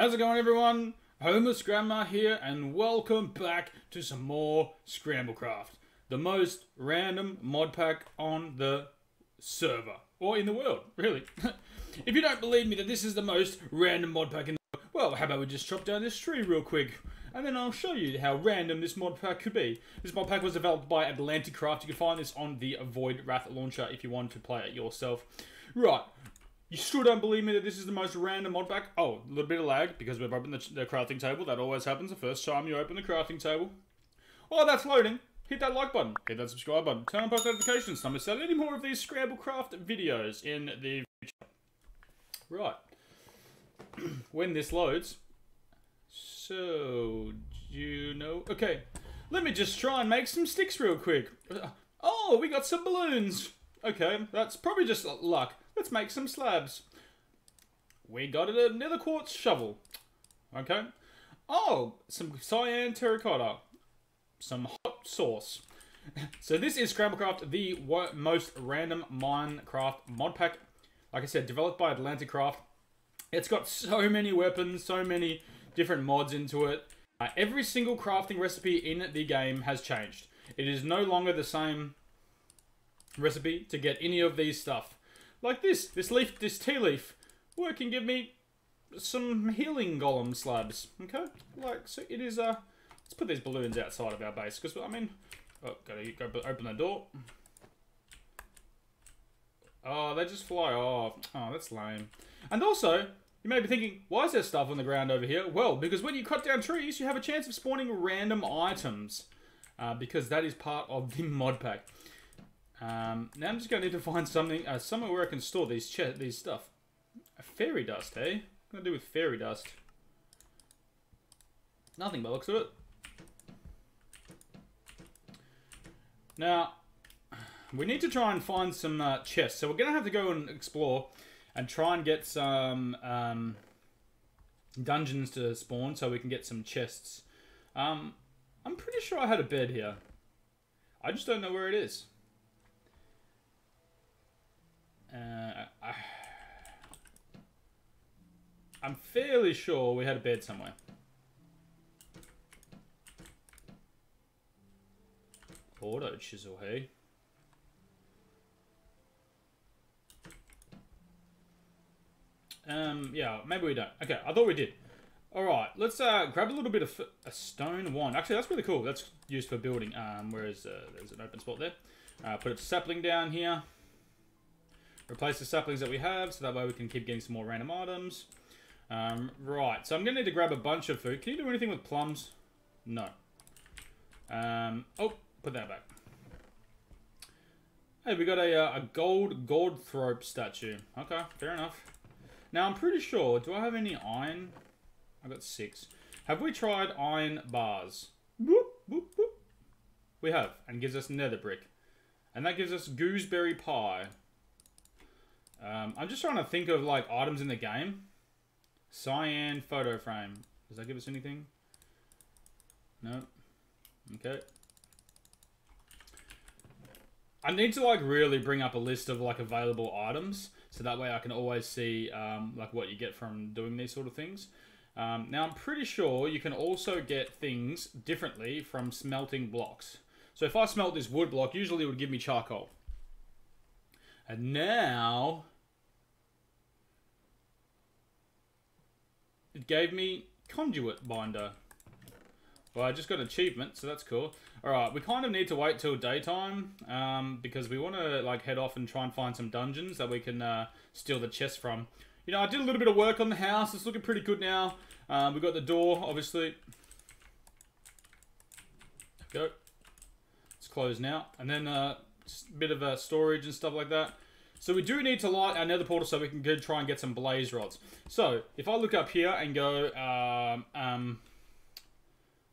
How's it going, everyone? Homeless Grandma here, and welcome back to some more Scramblecraft, the most random mod pack on the server, or in the world, really. if you don't believe me that this is the most random mod pack in the world, well, how about we just chop down this tree real quick, and then I'll show you how random this mod pack could be. This mod pack was developed by Atlantic Craft. You can find this on the Voidswrath launcher if you want to play it yourself. Right, you still don't believe me that this is the most random mod pack? Oh, a little bit of lag because we've opened the, the, crafting table. That always happens the first time you open the crafting table. Oh, that's loading. Hit that like button. Hit that subscribe button. Turn on post notifications. Time to sell any more of these Scramblecraft videos in the future. Right. when this loads. So, you know? Okay. Let me just try and make some sticks real quick. Uh, oh, we got some balloons. Okay, that's probably just luck. Let's make some slabs. We got a nether quartz shovel. Okay. Oh, some cyan terracotta. Some hot sauce. so this is Scramblecraft, the most random Minecraft mod pack. Like I said, developed by Atlantic Craft. It's got so many weapons, so many different mods into it. Uh, every single crafting recipe in the game has changed. It is no longer the same recipe to get any of these stuff. Like this, this leaf, this tea leaf, Work and give me some healing golem slabs, okay? Like, so it is, uh, let's put these balloons outside of our base, because, I mean, oh, gotta go open the door. Oh, they just fly off. Oh, that's lame. And also, you may be thinking, why is there stuff on the ground over here? Well, because when you cut down trees, you have a chance of spawning random items. Uh, because that is part of the mod pack. Um, now I'm just going to need to find something, uh, somewhere where I can store these these stuff. Fairy dust, hey? What do I do with fairy dust? Nothing but looks of it. Now, we need to try and find some uh, chests. So we're going to have to go and explore and try and get some um, dungeons to spawn so we can get some chests. Um, I'm pretty sure I had a bed here. I just don't know where it is. Uh, I, I'm fairly sure we had a bed somewhere. Auto chisel, hey? Um, yeah, maybe we don't. Okay, I thought we did. Alright, let's uh, grab a little bit of a stone wand. Actually, that's really cool. That's used for building. Um, whereas uh, there's an open spot there. Uh, put a sapling down here. Replace the saplings that we have, so that way we can keep getting some more random items. Um, right, so I'm going to need to grab a bunch of food. Can you do anything with plums? No. Um, oh, put that back. Hey, we got a, uh, a gold Goldthrope statue. Okay, fair enough. Now, I'm pretty sure, do I have any iron? I got six. Have we tried iron bars? Boop, boop, boop. We have, and gives us nether brick. And that gives us gooseberry pie. Um, I'm just trying to think of like items in the game. Cyan photo frame. Does that give us anything? No. Okay. I need to like really bring up a list of like available items so that way I can always see um, like what you get from doing these sort of things. Um, now I'm pretty sure you can also get things differently from smelting blocks. So if I smelt this wood block, usually it would give me charcoal. And now it gave me conduit binder. Well, I just got achievement, so that's cool. Alright, we kind of need to wait till daytime, um, because we want to, like, head off and try and find some dungeons that we can uh, steal the chest from. You know, I did a little bit of work on the house. It's looking pretty good now. Um, we've got the door, obviously. Go. It's closed now. And then uh, a bit of uh, storage and stuff like that. So we do need to light our nether portal so we can go try and get some blaze rods. So, if I look up here and go, um, um,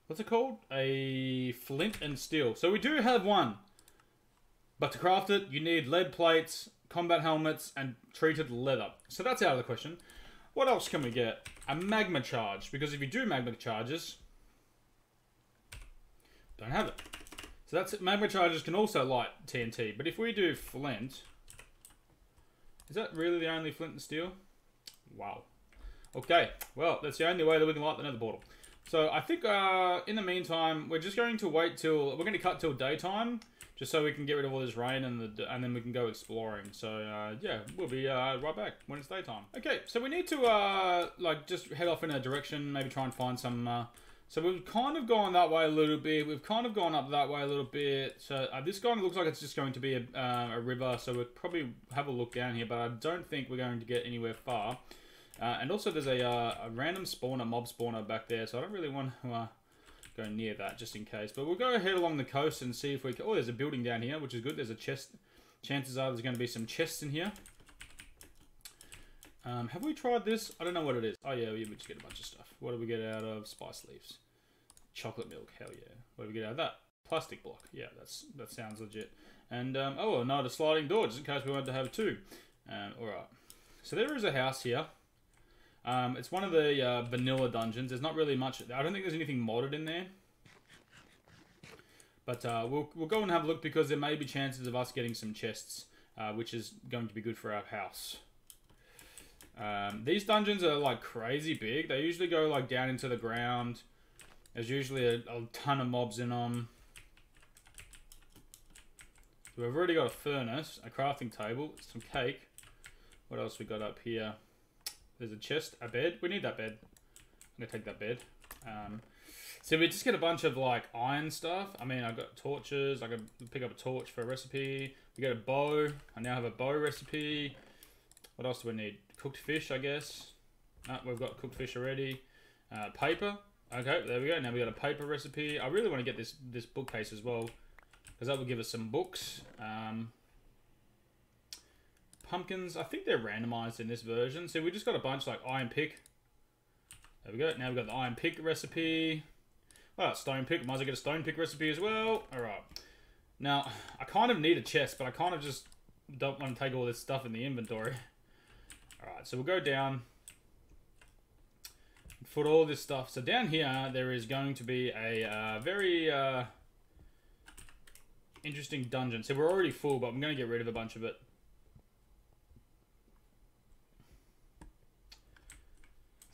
what's it called? A flint and steel. So we do have one. But to craft it, you need lead plates, combat helmets, and treated leather. So that's out of the question. What else can we get? A magma charge. Because if you do magma charges, don't have it. So that's it. Magma charges can also light TNT. But if we do flint... Is that really the only flint and steel? Wow. Okay, well, that's the only way that we can light the nether portal. So I think uh, in the meantime, we're just going to wait till, we're going to cut till daytime, just so we can get rid of all this rain and the and then we can go exploring. So uh, yeah, we'll be uh, right back when it's daytime. Okay, so we need to uh, like just head off in a direction, maybe try and find some. So we've kind of gone that way a little bit. We've kind of gone up that way a little bit. So uh, this kind of looks like it's just going to be a, uh, a river. So we'll probably have a look down here, but I don't think we're going to get anywhere far. Uh, and also there's a, uh, a random spawner, mob spawner back there, so I don't really want to uh, go near that just in case. But we'll go ahead along the coast and see if we can... Oh, there's a building down here, which is good. There's a chest. Chances are there's going to be some chests in here. Um, have we tried this? I don't know what it is. Oh, yeah, we just get a bunch of stuff. What do we get out of spice leaves? Chocolate milk. Hell yeah. What do we get out of that? Plastic block. Yeah, that's that sounds legit. And, um, oh, another sliding door, just in case we wanted to have two. Um, Alright. So there is a house here. Um, it's one of the uh, vanilla dungeons. There's not really much. I don't think there's anything modded in there. But uh, we'll, we'll go and have a look because there may be chances of us getting some chests, uh, which is going to be good for our house. Um, these dungeons are like crazy big. They usually go like down into the ground. There's usually a, a ton of mobs in them. So we've already got a furnace, a crafting table, some cake. What else we got up here? There's a chest, a bed. We need that bed. I'm gonna take that bed. Um, so we just get a bunch of like iron stuff. I mean, I got torches. I can pick up a torch for a recipe. We got a bow. I now have a bow recipe. What else do we need? Cooked fish, I guess. No, we've got cooked fish already. Uh, paper. Okay, there we go. Now we got a paper recipe. I really want to get this this bookcase as well because that will give us some books. Um, pumpkins. I think they're randomized in this version. So we just got a bunch like iron pick. There we go. Now we've got the iron pick recipe. Well, stone pick. Might as well get a stone pick recipe as well. All right. Now, I kind of need a chest, but I kind of just don't want to take all this stuff in the inventory. All right, so we'll go down. Put all this stuff. So down here, there is going to be a uh, very uh, interesting dungeon. So we're already full, but I'm going to get rid of a bunch of it.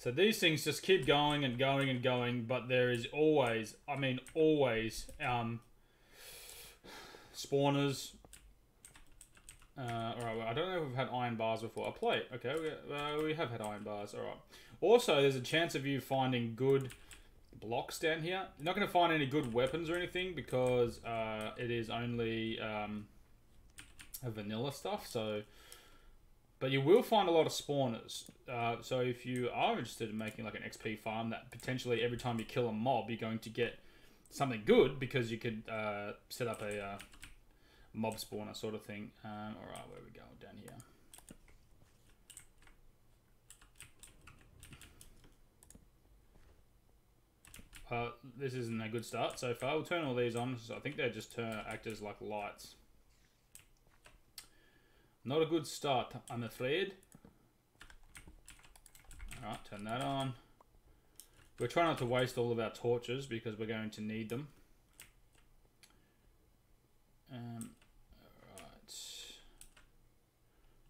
So these things just keep going and going and going, but there is always, I mean, always um, spawners. Uh, all right, well, I don't know if we've had iron bars before. A plate, okay, we, uh, we have had iron bars. All right. Also, there's a chance of you finding good blocks down here. You're not going to find any good weapons or anything because uh, it is only um, a vanilla stuff. So but you will find a lot of spawners. Uh, so if you are interested in making like an XP farm that potentially every time you kill a mob, you're going to get something good because you could uh, set up a uh, mob spawner sort of thing. Um, all right, where are we going down here? Uh, this isn't a good start so far. We'll turn all these on. So I think they just turn act as like lights. Not a good start, I'm afraid. Alright, turn that on. We're trying not to waste all of our torches because we're going to need them. Um, Alright.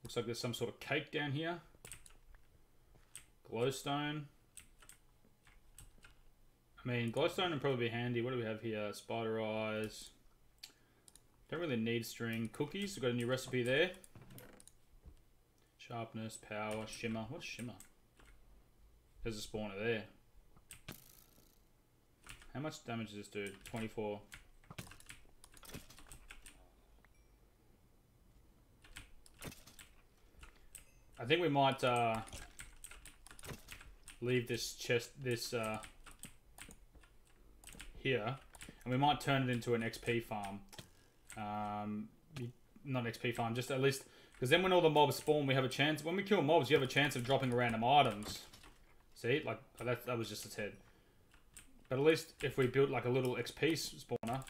Looks like there's some sort of cake down here. Glowstone. I mean, glowstone would probably be handy. What do we have here? Spider eyes. Don't really need string. Cookies. We've got a new recipe there. Sharpness, power, shimmer. What's shimmer? There's a spawner there. How much damage does this do? 24. I think we might uh, leave this chest, this uh, here, and we might turn it into an XP farm. Um, not an XP farm, just at least because then when all the mobs spawn, we have a chance. When we kill mobs, you have a chance of dropping random items. See? Like, that, that was just a head. But at least if we built like a little XP spawner,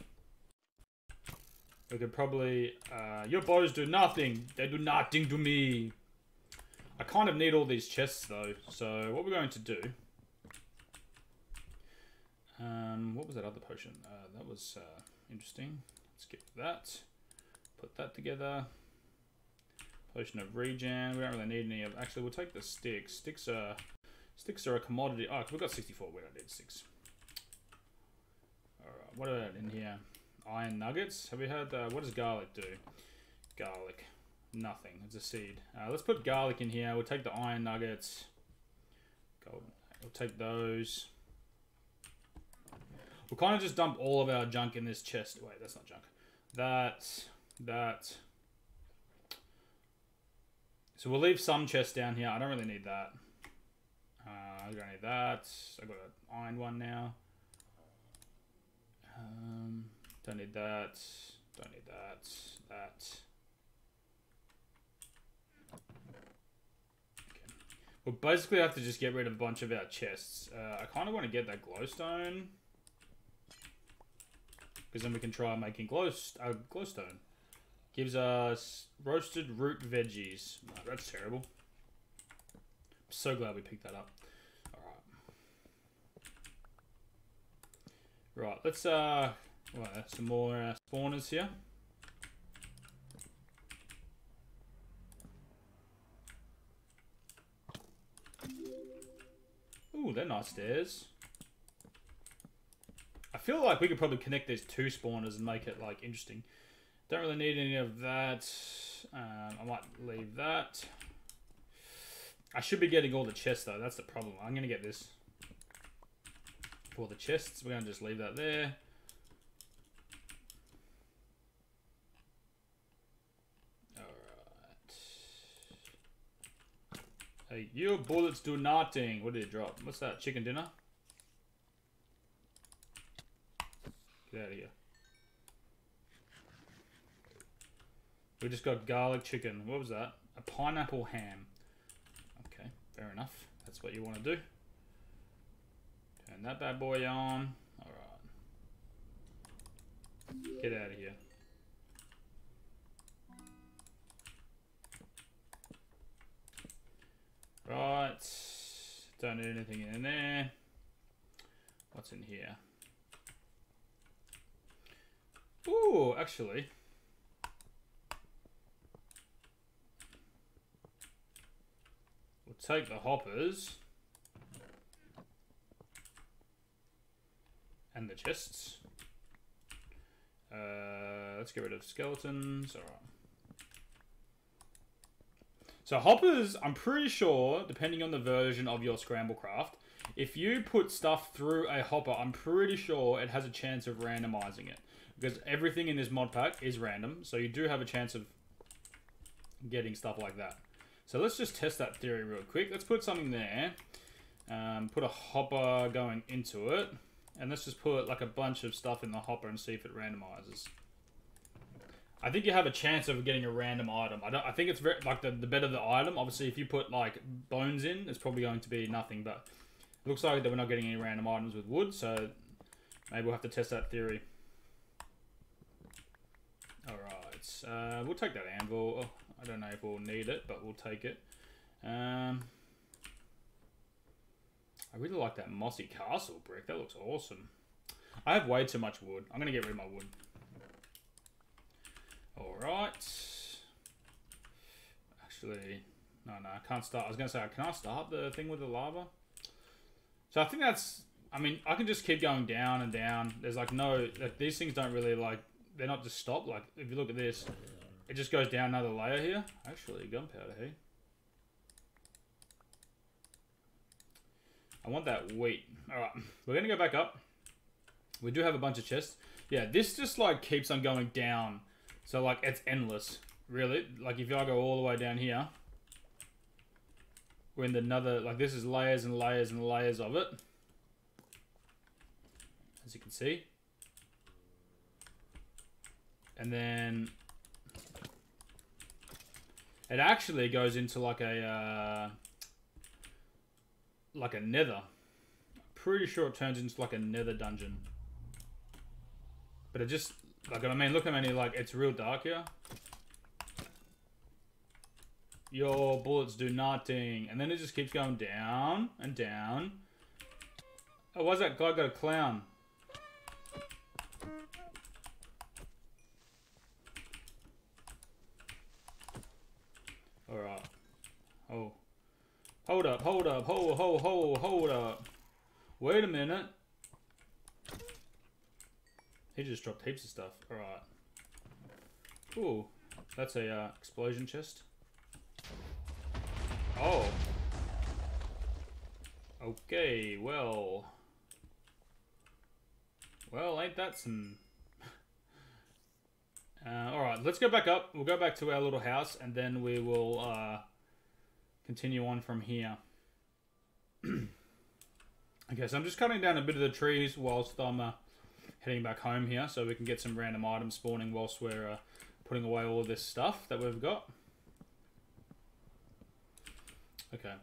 we could probably... Uh, your bows do nothing. They do nothing to me. I kind of need all these chests though. So what we're going to do... Um, what was that other potion? Uh, that was uh, interesting. Let's get that. Put that together. Potion of regen. We don't really need any of. Actually, we'll take the sticks. Sticks are Sticks are a commodity. Oh, we've got 64. We don't need six. Alright, what about in here? Iron nuggets. Have we heard, uh, what does garlic do? Garlic. Nothing. It's a seed. Uh, let's put garlic in here. We'll take the iron nuggets. Gold. We'll take those. We'll kind of just dump all of our junk in this chest. Wait, that's not junk. That, that. So we'll leave some chest down here. I don't really need that. Uh, I don't need that. I've got an iron one now. Um, don't need that. Don't need that. That. We'll basically have to just get rid of a bunch of our chests. Uh, I kind of want to get that glowstone. Because then we can try making glow, uh, glowstone. Gives us roasted root veggies. That's terrible. I'm so glad we picked that up. Alright. Right, let's, uh, well, some more uh, spawners here. Ooh, they're nice stairs. I feel like we could probably connect these two spawners and make it, like, interesting. Don't really need any of that. Um, I might leave that. I should be getting all the chests, though. That's the problem. I'm going to get this for the chests. We're going to just leave that there. Hey, your bullets do nothing. What did it drop? What's that? Chicken dinner? Get out of here. We just got garlic chicken. What was that? A pineapple ham. Okay, fair enough. That's what you want to do. Turn that bad boy on. Alright. Get out of here. Right. Don't need anything in there. What's in here? Ooh, actually. We'll take the hoppers. And the chests. Uh, let's get rid of skeletons. Alright. So hoppers, I'm pretty sure, depending on the version of your scramblecraft, if you put stuff through a hopper, I'm pretty sure it has a chance of randomizing it. Because everything in this mod pack is random, so you do have a chance of getting stuff like that. So let's just test that theory real quick. Let's put something there. Um, put a hopper going into it. And let's just put like a bunch of stuff in the hopper and see if it randomizes. I think you have a chance of getting a random item. I don't. I think it's very like the, the better the item. Obviously, if you put like bones in, it's probably going to be nothing. But it looks like that we're not getting any random items with wood, so maybe we'll have to test that theory. All right, uh, we'll take that anvil. Oh, I don't know if we'll need it, but we'll take it. Um, I really like that mossy castle brick. That looks awesome. I have way too much wood. I'm going to get rid of my wood. Alright. Actually, no, no, I can't start. I was going to say, can I start the thing with the lava? So I think that's, I mean, I can just keep going down and down. There's like no, like these things don't really like, they're not just stop. Like, if you look at this, it just goes down another layer here. Actually, gunpowder here. I want that wheat. Alright, we're going to go back up. We do have a bunch of chests. Yeah, this just like keeps on going down. So like it's endless, really. Like if I go all the way down here, we're in the another, like this is layers and layers and layers of it. As you can see. And then it actually goes into like a, uh, like a nether. Pretty sure it turns into like a nether dungeon. But it just, like, I mean, look how many, like, it's real dark here. Your bullets do nothing. And then it just keeps going down and down. Oh, why's that guy got a clown? Alright. Oh. Hold up, hold up, hold, hold, hold, hold up. Wait a minute. He just dropped heaps of stuff. Alright. Ooh, that's a uh, explosion chest. Oh. Okay, well. Well, ain't that some... uh, Alright, let's go back up. We'll go back to our little house, and then we will uh, continue on from here. okay, so I'm just cutting down a bit of the trees whilst I'm uh, heading back home here, so we can get some random items spawning whilst we're uh, putting away all of this stuff that we've got. Okay.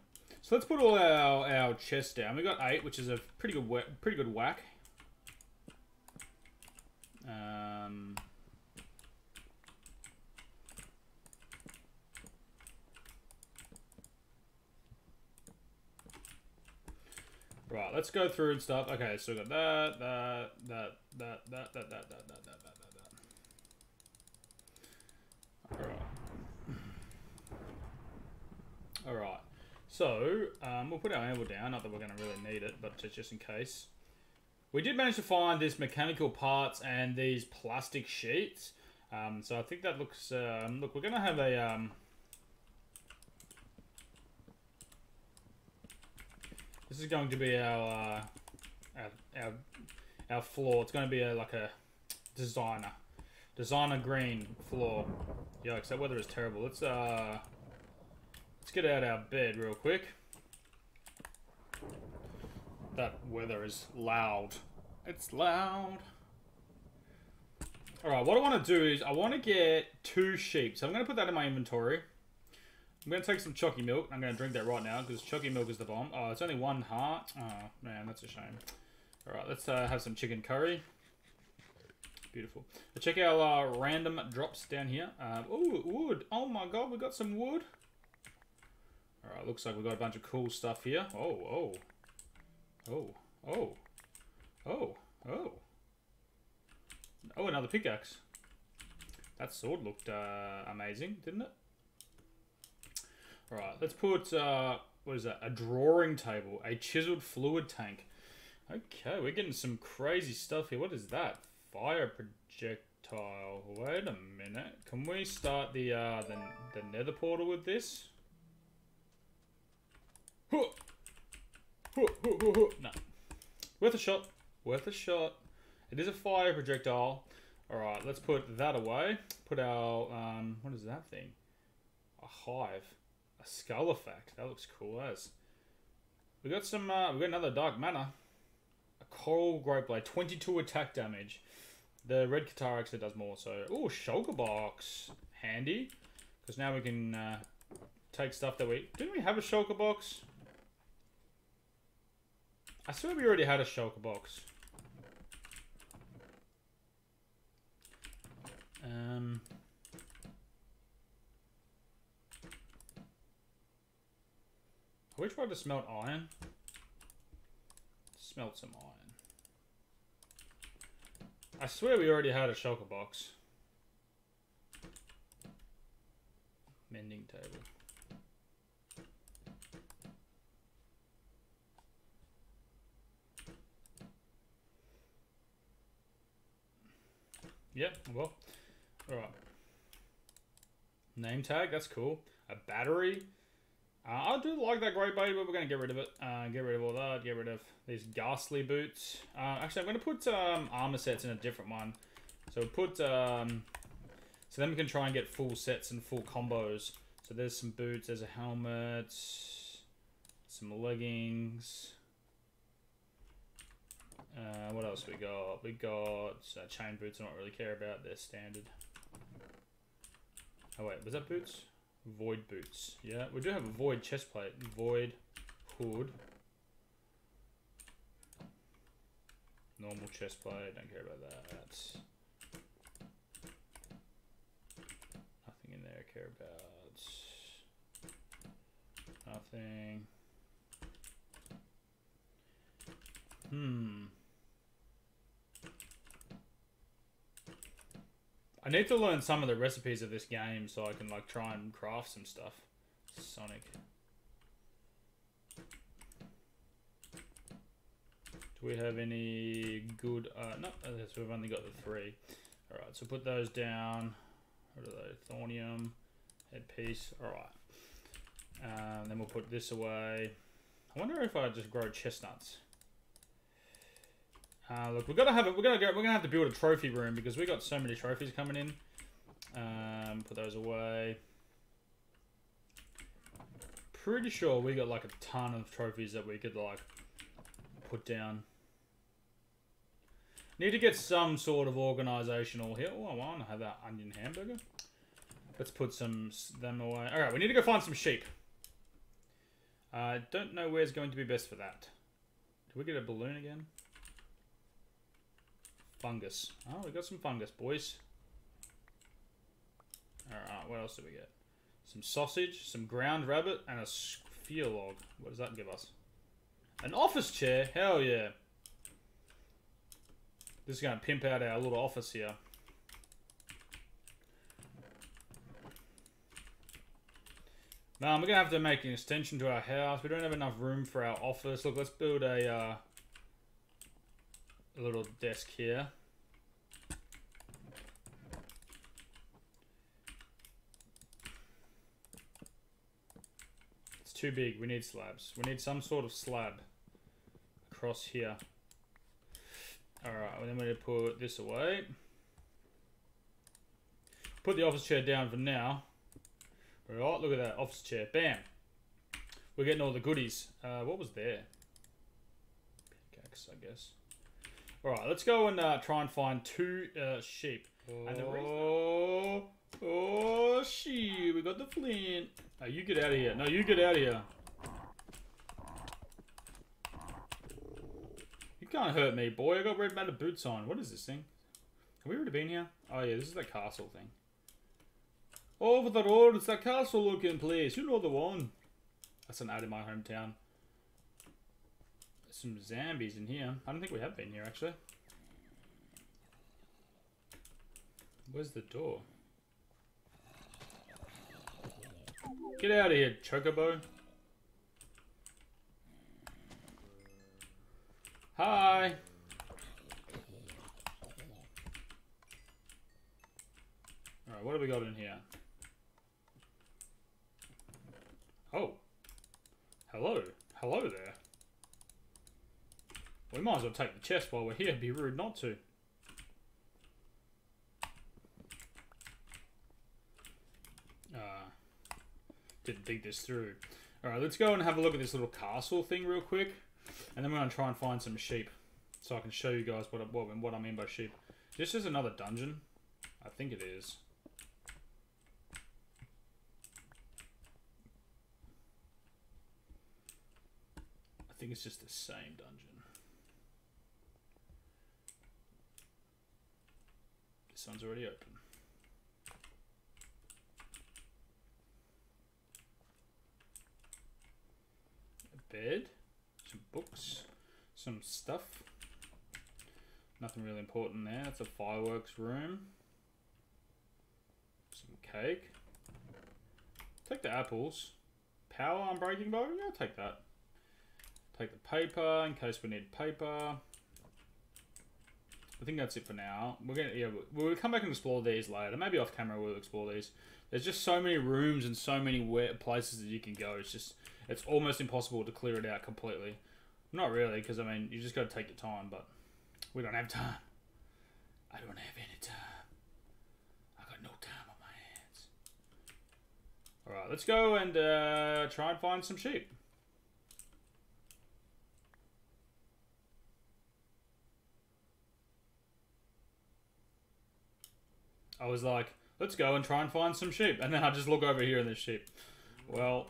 So let's put all our, our chests down. We've got eight, which is a pretty good pretty good whack. Um, right, let's go through and stuff. Okay, so we got that, that, that, that, that, that, that, that, that, that, that, that. Alright. Alright. So, um, we'll put our anvil down, not that we're going to really need it, but just, just in case. We did manage to find this mechanical parts and these plastic sheets. Um, so I think that looks... Um, look, we're going to have a... Um, is going to be our, uh, our, our, our floor. It's going to be a, like a designer. Designer green floor. Yikes, that weather is terrible. Let's... Uh, Let's get out our bed real quick. That weather is loud. It's loud. Alright, what I want to do is I want to get two sheep. So I'm going to put that in my inventory. I'm going to take some chalky milk. I'm going to drink that right now because chalky milk is the bomb. Oh, it's only one heart. Oh, man, that's a shame. Alright, let's uh, have some chicken curry. Beautiful. check our uh, random drops down here. Oh, wood. Oh my god, we got some wood. Alright, looks like we've got a bunch of cool stuff here. Oh, oh. Oh, oh. Oh, oh. Oh, another pickaxe. That sword looked uh, amazing, didn't it? Alright, let's put, uh, what is that? A drawing table. A chiseled fluid tank. Okay, we're getting some crazy stuff here. What is that? Fire projectile. Wait a minute. Can we start the, uh, the, the nether portal with this? No. Worth a shot. Worth a shot. It is a fire projectile. Alright, let's put that away. Put our, um, what is that thing? A hive. A Scalefact. That looks cool as. We got some, uh, we got another Dark Mana. A Coral Great Blade. 22 attack damage. The Red Katara actually does more, so... Oh, Shulker Box. Handy. Because now we can, uh, take stuff that we... Didn't we have a Shulker Box? I swear we already had a shulker box. Trying to smelt iron? Smelt some iron. I swear we already had a shulker box. Mending table. Yep, well, alright. Name tag, that's cool. A battery. Uh, I do like that great bait, but we're going to get rid of it. Uh, get rid of all that. Get rid of these ghastly boots. Uh, actually, I'm going to put um, armor sets in a different one. So put... Um, so then we can try and get full sets and full combos. So there's some boots, there's a helmet, some leggings. Uh, what else we got? We got uh, chain boots. I don't really care about. They're standard. Oh wait, was that boots? Void boots. Yeah, we do have a void chest plate. Void hood. Normal chest plate. Don't care about that. Nothing in there. Care about. Nothing. Hmm. I need to learn some of the recipes of this game so I can like try and craft some stuff. Sonic. Do we have any good? Uh, no, so we've only got the three. All right, so put those down. What are those? Thornium, headpiece. All right. Um, uh, then we'll put this away. I wonder if I just grow chestnuts. Uh, look, we're gonna have it. We're gonna go. We're gonna have to build a trophy room because we got so many trophies coming in. Um, put those away. Pretty sure we got like a ton of trophies that we could like put down. Need to get some sort of organizational here. Oh, I want to have that onion hamburger. Let's put some them away. All right, we need to go find some sheep. I uh, don't know where's going to be best for that. Do we get a balloon again? Fungus. Oh, we got some fungus, boys. Alright, what else do we get? Some sausage, some ground rabbit, and a sphere log. What does that give us? An office chair? Hell yeah. This is going to pimp out our little office here. Now, we're going to have to make an extension to our house. We don't have enough room for our office. Look, let's build a, uh, a little desk here. It's too big. We need slabs. We need some sort of slab across here. Alright, well then we're going to put this away. Put the office chair down for now. Alright, look at that office chair. Bam. We're getting all the goodies. Uh, what was there? Pickaxe, I guess. Alright, let's go and uh, try and find two uh, sheep. Oh, oh, sheep. We got the flint. No, you get out of here. No, you get out of here. You can't hurt me, boy. I got red matter boots on. What is this thing? Have we already been here? Oh, yeah, this is the castle thing. Over the road, it's that castle looking place. You know the one. That's an ad in my hometown. Some zombies in here. I don't think we have been here, actually. Where's the door? Get out of here, Chocobo. Hi. Alright, what have we got in here? Oh. Hello. Hello there. We might as well take the chest while we're here. It'd be rude not to. Uh, didn't think this through. Alright, let's go and have a look at this little castle thing real quick. And then we're going to try and find some sheep. So I can show you guys what, what, what I mean by sheep. This is another dungeon. I think it is. I think it's just the same dungeon. This one's already open. A bed, some books, some stuff. Nothing really important there. It's a fireworks room. Some cake. Take the apples. Power unbreaking bow? Yeah, I'll take that. Take the paper in case we need paper. I think that's it for now. We're gonna yeah, we'll come back and explore these later. Maybe off camera we'll explore these. There's just so many rooms and so many places that you can go. It's just it's almost impossible to clear it out completely. Not really, because I mean you just got to take your time, but we don't have time. I don't have any time. I got no time on my hands. All right, let's go and uh, try and find some sheep. I was like, let's go and try and find some sheep. And then I just look over here and there's sheep. Well,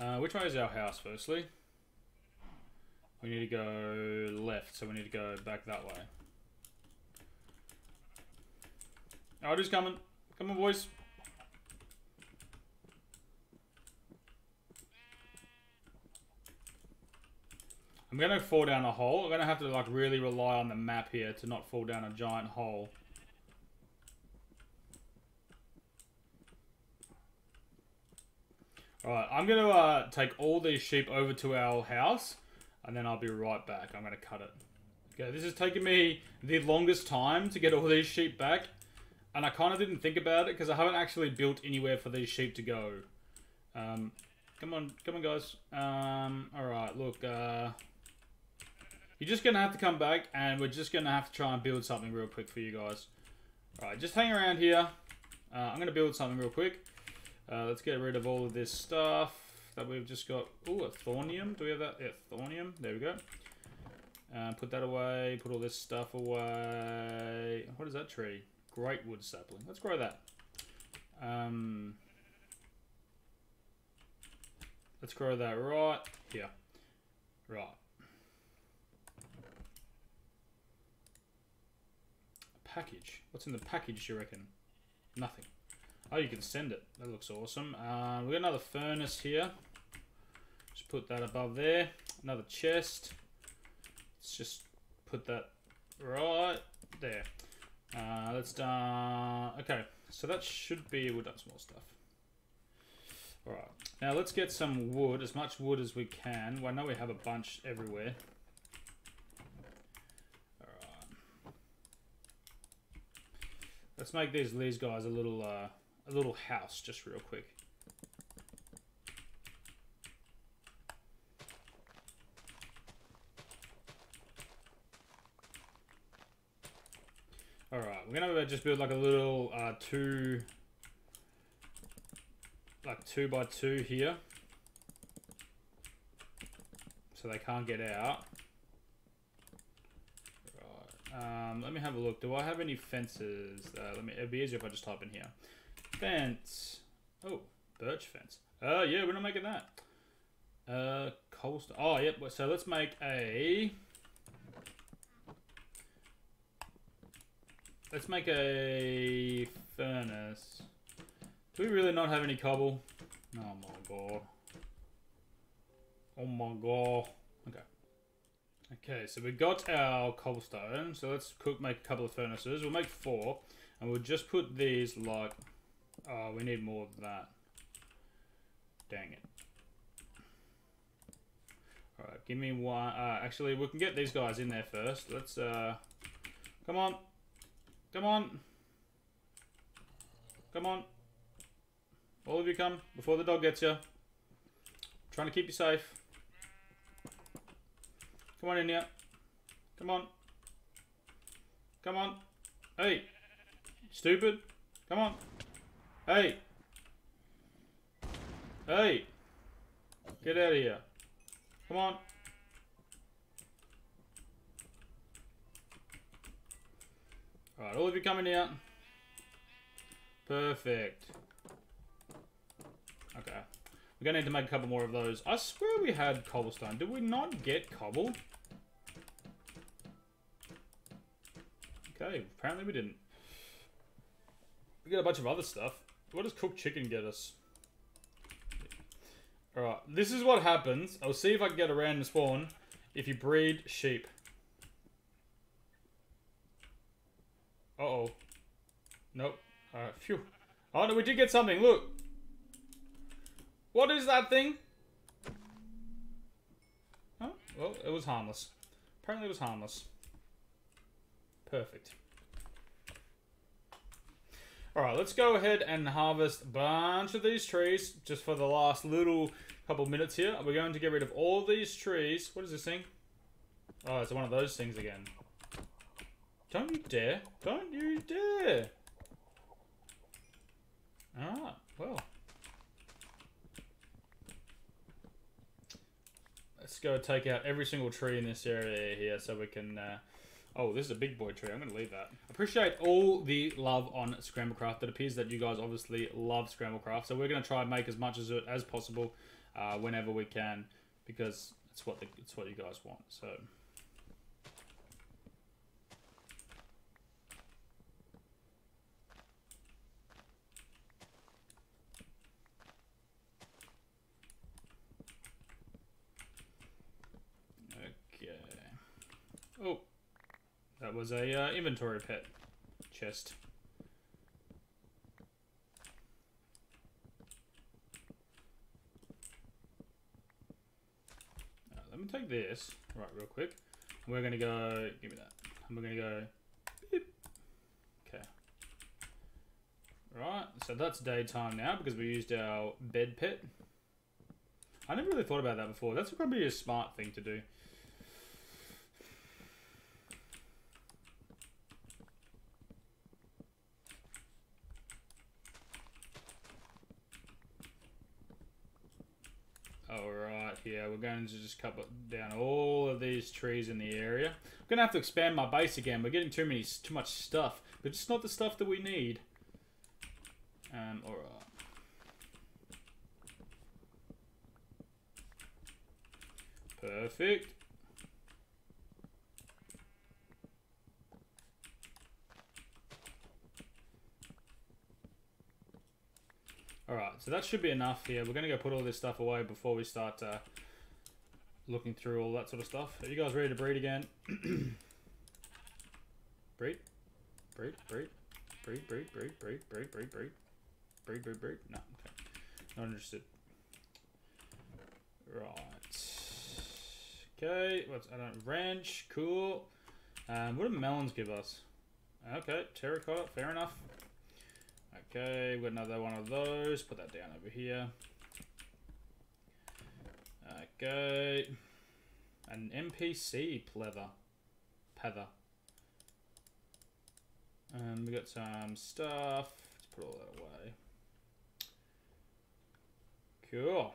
uh, which way is our house, firstly? We need to go left, so we need to go back that way. Oh, who's coming? Come on, boys. I'm going to fall down a hole. I'm going to have to like really rely on the map here to not fall down a giant hole. Alright, I'm going to uh, take all these sheep over to our house, and then I'll be right back. I'm going to cut it. Okay, this is taking me the longest time to get all these sheep back, and I kind of didn't think about it because I haven't actually built anywhere for these sheep to go. Um, come on, come on, guys. Um, alright, look, uh... You're just going to have to come back, and we're just going to have to try and build something real quick for you guys. Alright, just hang around here. Uh, I'm going to build something real quick. Uh, let's get rid of all of this stuff that we've just got. Oh, a thornium. Do we have that? Yeah, thornium. There we go. Uh, put that away. Put all this stuff away. What is that tree? Great wood sapling. Let's grow that. Um, let's grow that right here. Right. A package. What's in the package, you reckon? Nothing. Oh, you can send it. That looks awesome. Uh, we've got another furnace here. Just put that above there. Another chest. Let's just put that right there. Uh, let's do... Okay, so that should be... We've done some more stuff. Alright, now let's get some wood, as much wood as we can. Well, I know we have a bunch everywhere. Let's make these, these guys a little... Uh, a little house just real quick. Alright, we're gonna just build like a little uh, two, like two by two here. So they can't get out. Um, let me have a look. Do I have any fences? Uh, let me, it'd be easier if I just type in here fence. Oh, birch fence. Uh, yeah, we're not making that. Uh, cobblestone. Oh, yep. So let's make a. Let's make a furnace. Do we really not have any cobble? Oh my god. Oh my god. Okay. So we got our cobblestone. So let's cook, make a couple of furnaces. We'll make four. And we'll just put these like Oh, we need more of that. Dang it. Alright, give me one. Uh, actually, we can get these guys in there first. Let's, uh... Come on. Come on. Come on. All of you come before the dog gets you. trying to keep you safe. Come on in here. Come on. Come on. Hey. Stupid. Come on. Hey! Hey! Get out of here. Come on. Alright, all of you coming out. Perfect. Okay. We're going to need to make a couple more of those. I swear we had cobblestone. Did we not get cobble? Okay, apparently we didn't. We got a bunch of other stuff. What does cooked chicken get us? Alright, this is what happens. I'll see if I can get a random spawn if you breed sheep. Uh-oh. Nope. Alright, phew. Oh, no, we did get something. Look. What is that thing? Huh? Well, it was harmless. Apparently it was harmless. Perfect. Alright, let's go ahead and harvest a bunch of these trees just for the last little couple minutes here. We're going to get rid of all these trees. What is this thing? Oh, it's one of those things again. Don't you dare. Don't you dare. Alright, well. Let's go take out every single tree in this area here so we can... Uh, Oh, this is a big boy tree. I'm going to leave that. Appreciate all the love on Scramblecraft. It appears that you guys obviously love Scramblecraft. So we're going to try and make as much as it as possible uh, whenever we can because it's what the, it's what you guys want. So. that was a uh, inventory pet chest. Uh, let me take this, right, real quick. We're gonna go, give me that. And we're gonna go, beep. Okay. Right, so that's daytime now because we used our bed pet. I never really thought about that before. That's probably a smart thing to do. To just cut down all of these trees in the area. I'm going to have to expand my base again. We're getting too many, too much stuff. But it's not the stuff that we need. Um, alright. Perfect. Alright, so that should be enough here. We're going to go put all this stuff away before we start uh, looking through all that sort of stuff. Are you guys ready to breed again? breed? Breed? Breed? Breed, breed, breed, breed, breed, breed, breed. Breed, breed, breed? No, okay. Not interested. Right. Okay, what's, I don't, ranch, cool. Um, what do melons give us? Okay, terracotta, fair enough. Okay, we've got another one of those. Put that down over here. Okay. An NPC pleather. Pather. And um, we got some stuff. Let's put all that away. Cool.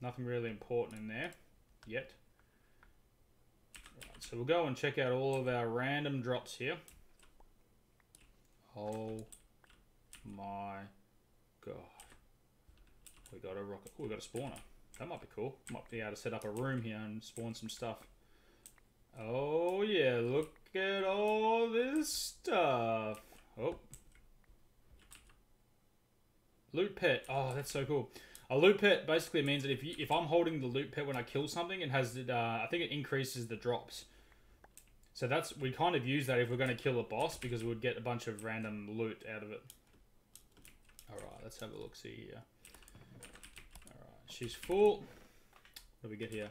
Nothing really important in there yet. Right, so we'll go and check out all of our random drops here. Oh my god. We got a rocket. Oh, we got a spawner. That might be cool. Might be able to set up a room here and spawn some stuff. Oh yeah, look at all this stuff. Oh. Loot pet. Oh, that's so cool. A loot pet basically means that if you, if I'm holding the loot pet when I kill something, it has uh, I think it increases the drops. So that's we kind of use that if we're going to kill a boss because we'd get a bunch of random loot out of it. Alright, let's have a look see here. She's full. What do we get here?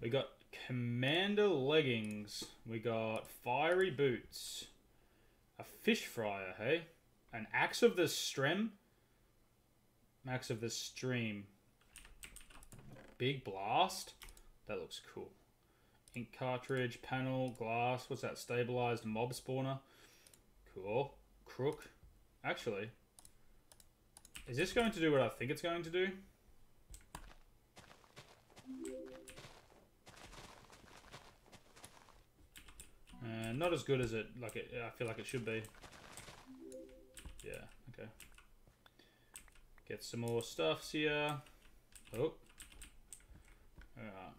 We got commander leggings. We got fiery boots. A fish fryer, hey? An axe of the strem. Axe of the stream. Big blast. That looks cool. Ink cartridge, panel, glass. What's that? Stabilized mob spawner. Cool. Crook. Actually, is this going to do what I think it's going to do? Uh, not as good as it, like it, I feel like it should be. Yeah, okay. Get some more stuffs here. Oh. Alright.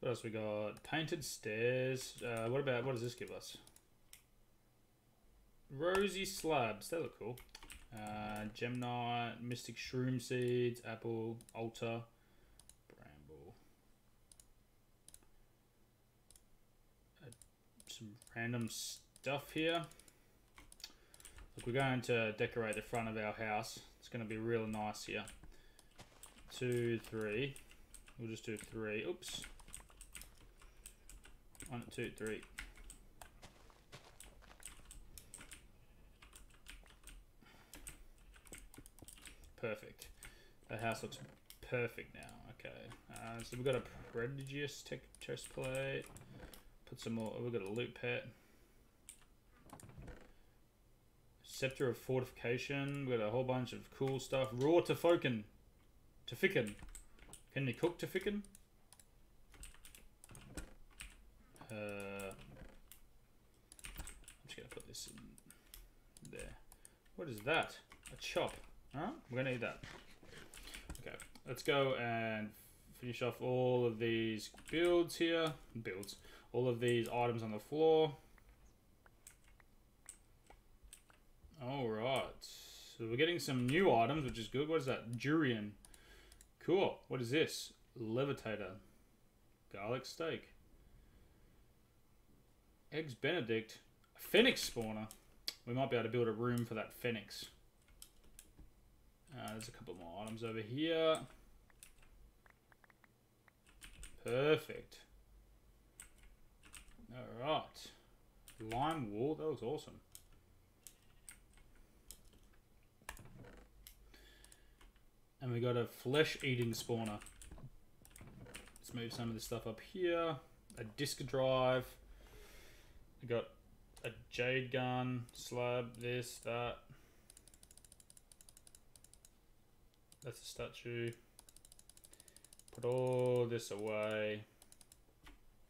What else we got? Painted stairs. Uh, what about, what does this give us? Rosy slabs. They look cool. Uh, Gemnite, Mystic Shroom Seeds, Apple, Altar, Bramble. Uh, some random stuff here. Look, we're going to decorate the front of our house. It's going to be real nice here. Two, three. We'll just do three. Oops. One, two, three. Perfect. The house looks perfect now. Okay. Uh, so we've got a prodigious tech chest plate. Put some more. We've got a loot pet. Scepter of Fortification. We've got a whole bunch of cool stuff. Raw to Fokin. To Ficken. Can you cook Tefiken? Uh, I'm just going to put this in there. What is that? A chop. Alright, we're gonna eat that. Okay, let's go and finish off all of these builds here. Builds. All of these items on the floor. Alright. So we're getting some new items, which is good. What is that? Durian. Cool. What is this? Levitator. Garlic steak. Eggs Benedict. Phoenix spawner. We might be able to build a room for that Phoenix. Uh, there's a couple more items over here. Perfect. Alright. Lime wool, that was awesome. And we got a flesh-eating spawner. Let's move some of this stuff up here. A disk drive. We got a jade gun, slab, this, that. That's a statue. Put all this away.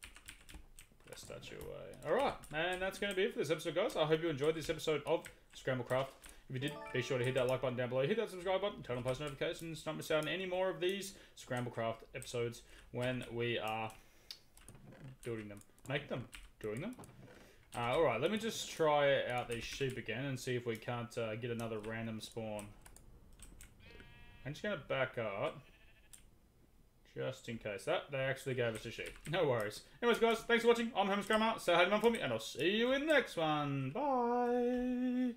Put that statue away. Alright, and that's going to be it for this episode, guys. I hope you enjoyed this episode of Scramblecraft. If you did, be sure to hit that like button down below, hit that subscribe button, turn on post notifications, don't miss out on any more of these Scramblecraft episodes when we are building them. Make them. Doing them. Uh, Alright, let me just try out these sheep again and see if we can't uh, get another random spawn. I'm just going to back up. Just in case. That, they actually gave us a sheep. No worries. Anyways, guys, thanks for watching. I'm Homeless Grandma. Say hi to mum for me, and I'll see you in the next one. Bye!